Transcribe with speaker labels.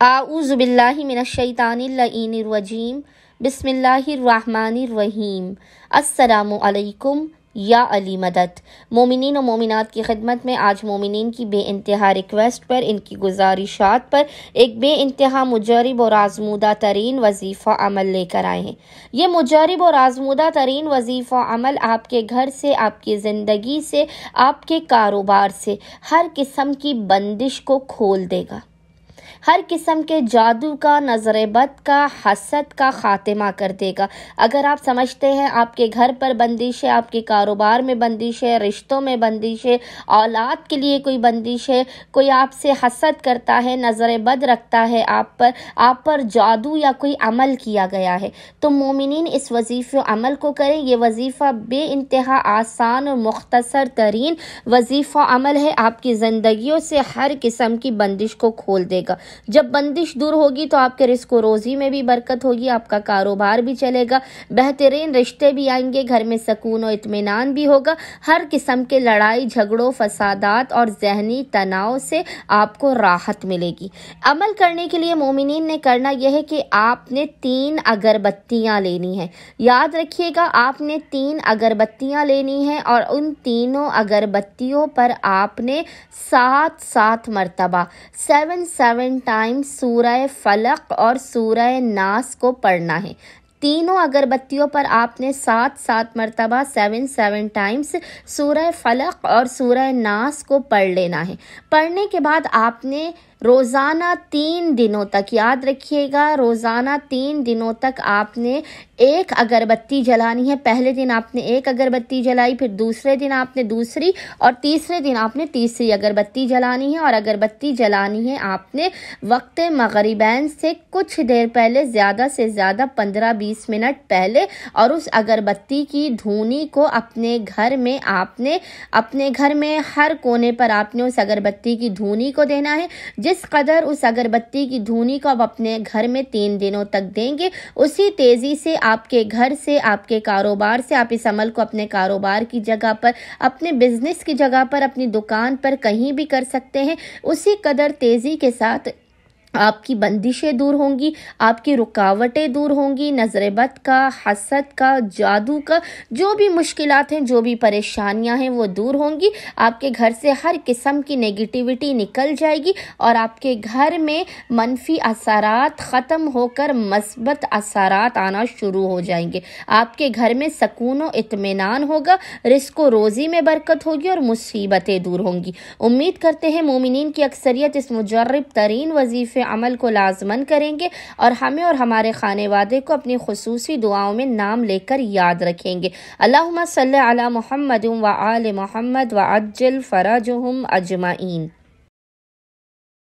Speaker 1: आऊज़बिल्लिमिनशैतानिल्लईनिर्रजीम बिस्मिल्लाहिर्रहमानिर्रहीम अस्सलामुअलैकुम या अली मदद मोमिन और मोमिनत की खिदमत में आज मोमिन की बे इंतहा रिक्वेस्ट पर, इनकी गुजारिशात पर एक बे इंतहा मुजरब और आजमूदा तरीन वजीफ़ा अमल लेकर आए हैं। ये मुजरब और आजमूदा तरीन वजीफ़ा अमल आपके घर से, आपकी ज़िंदगी से, आपके कारोबार से, हर किस्म की बंदिश को खोल देगा। हर किस्म के जादू का नज़र बद का, हसद का खात्मा कर देगा। अगर आप समझते हैं आपके घर पर बंदिश है आपके कारोबार में बंदिश है रिश्तों में बंदिश है औलाद के लिए कोई बंदिश है कोई आपसे हसद करता है नज़र बद रखता है आप पर आप पर जादू या कोई अमल किया गया है तो मोमिन इस वजीफ़े अमल को करें। ये वजीफ़ा बे इंतहा आसान और मुख्तसर तरीन वजीफ़ा अमल है। आपकी ज़िंदगी से हर किस्म की बंदिश को खोल देगा। जब बंदिश दूर होगी तो आपके रिस्क रोज़ी में भी बरकत होगी, आपका कारोबार भी चलेगा, बेहतरीन रिश्ते भी आएँगे, घर में सकून और इतमान भी होगा। हर किस्म के लड़ाई, झगड़ों, फसादात और जहनी तनाव से आपको राहत मिलेगी। अमल करने के लिए मोमिन ने करना यह है कि आपने तीन अगरबत्तियाँ लेनी है। याद रखिएगा, आपने तीन अगरबत्तियाँ लेनी है और उन तीनों अगरबत्तियों पर आपने सात सात मरतबा, सेवन सेवन टाइम्स सूरह फलक और सूरह नास को पढ़ना है। तीनों अगरबत्तियों पर आपने सात सात मरतबा सेवन सेवन टाइम्स सूरह फलक और सूरह नास को पढ़ लेना है। पढ़ने के बाद आपने रोज़ाना तीन दिनों तक, याद रखिएगा, रोज़ाना तीन दिनों तक आपने एक अगरबत्ती जलानी है। पहले दिन आपने एक अगरबत्ती जलाई, फिर दूसरे दिन आपने दूसरी और तीसरे दिन आपने तीसरी अगरबत्ती जलानी है और अगरबत्ती जलानी है आपने वक्त मगरबैन से कुछ देर पहले, ज़्यादा से ज़्यादा पंद्रह बीस मिनट पहले और उस अगरबत्ती की धुनी को अपने घर में, आपने अपने घर में हर कोने पर आपने उस अगरबत्ती की धुनी को देना है। जिस कदर उस अगरबत्ती की धुनी को आप अपने घर में तीन दिनों तक देंगे, उसी तेज़ी से आपके घर से, आपके कारोबार से, आप इस अमल को अपने कारोबार की जगह पर, अपने बिज़नेस की जगह पर, अपनी दुकान पर कहीं भी कर सकते हैं। उसी कदर तेज़ी के साथ आपकी बंदिशें दूर होंगी, आपकी रुकावटें दूर होंगी नज़र बद का, हसद का, जादू का, जो भी मुश्किल हैं, जो भी परेशानियाँ हैं, वो दूर होंगी। आपके घर से हर किस्म की नेगेटिविटी निकल जाएगी और आपके घर में मनफी असरात ख़त्म होकर मस्बत असरात आना शुरू हो जाएँगे। आपके घर में सकून इतमान होगा, रिस्क रोज़ी में बरकत होगी और मुसीबतें दूर होंगी। उम्मीद करते हैं मोमिन की अक्सरियत इस मुजरब तरीन वजीफ़े अमल को लाजमन करेंगे और हमें और हमारे खाने वादे को अपनी खसूसी दुआओं में नाम लेकर याद रखेंगे। अल्लाह सल महमद व आल महमद व अज्जल फ़राजहम अजमाइन